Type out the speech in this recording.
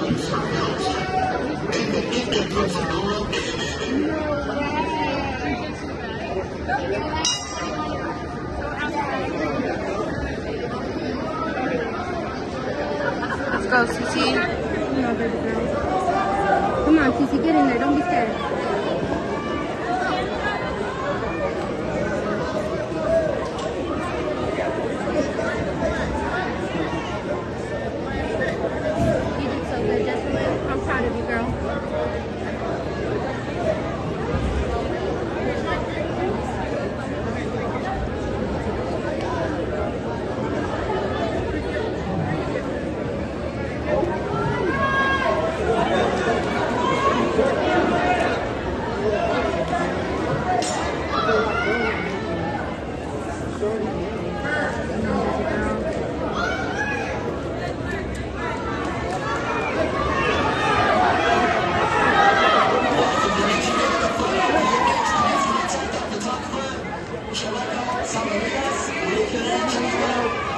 Let's go, Cece. Come on, Cece, get in there. Don't be scared. something else, we could have